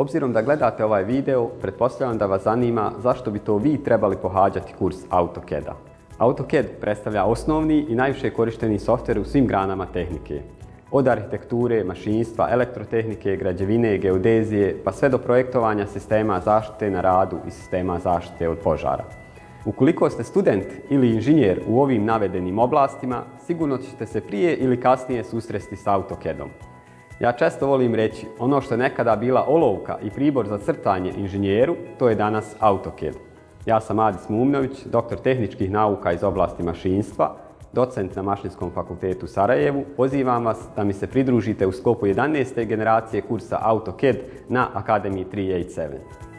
Obzirom da gledate ovaj video, pretpostavljam da vas zanima zašto bi to vi trebali pohađati kurs AutoCAD-a. AutoCAD predstavlja osnovni i najviše korišteni softver u svim granama tehnike. Od arhitekture, mašinstva, elektrotehnike, građevine, geodezije, pa sve do projektovanja sistema zaštite na radu i sistema zaštite od požara. Ukoliko ste student ili inženjer u ovim navedenim oblastima, sigurno ćete se prije ili kasnije susresti s AutoCAD-om. Ja često volim reći, ono što je nekada bila olovka i pribor za crtanje inženjeru, to je danas AutoCAD. Ja sam Adis Mumnović, doktor tehničkih nauka iz oblasti mašinstva, docent na Mašinskom fakultetu u Sarajevu. Pozivam vas da mi se pridružite u sklopu 11. generacije kursa AutoCAD na Akademiji 387.